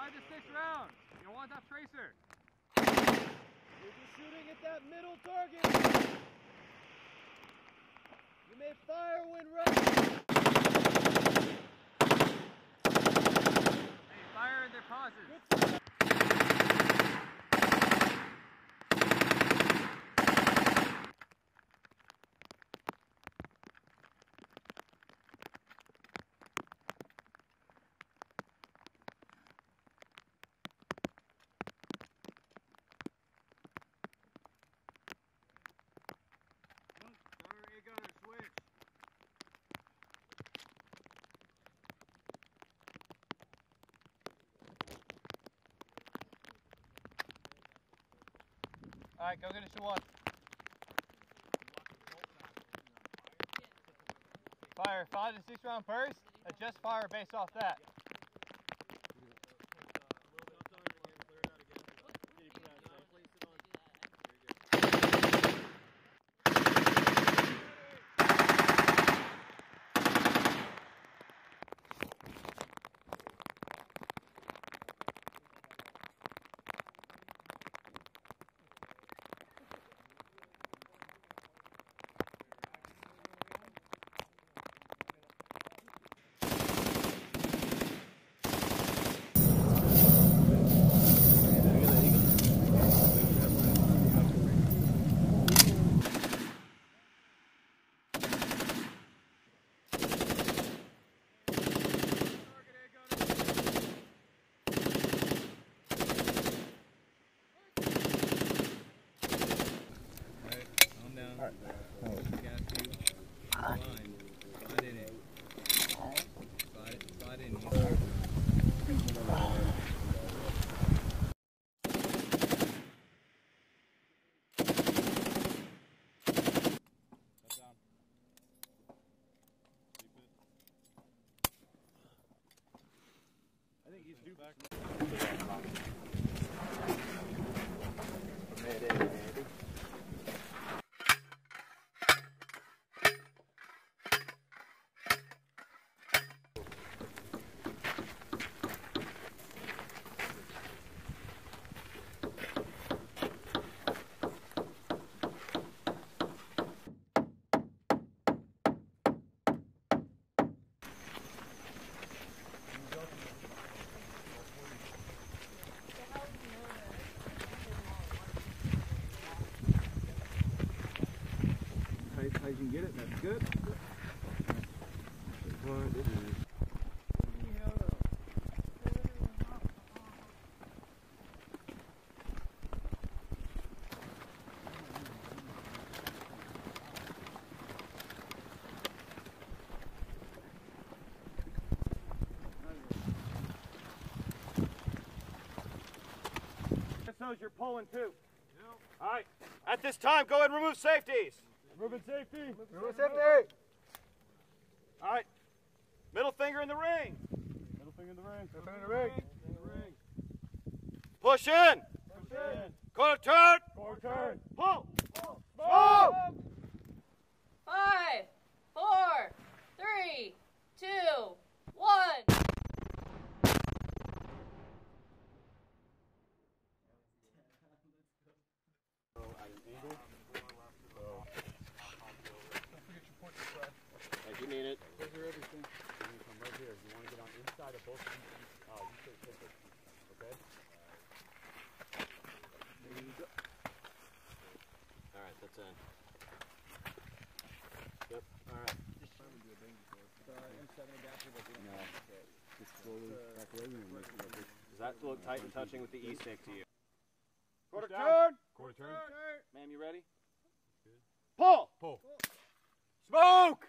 five to six rounds. You don't want that tracer. You're just shooting at that middle target. You may fire when ready. All right, go get us one. Fire five to six round burst. Adjust fire based off that. Back. Tight as you can get it, that's good. One, two. You're pulling too. All right. At this time, go ahead and remove safeties. Removing safety. Remove safety! All right. Middle finger in the ring. Middle finger in the ring. Middle finger in the ring. Push in. Push in. Corner turn. Forward turn. Pull. Smoke! Five, four, All right, in. Yep. All right. No. Just slowly back away and make it like this. Does that look tight and touching with the E stick to you? Quarter turn. Quarter turn. Ma'am, you ready? Pull. Pull. Smoke.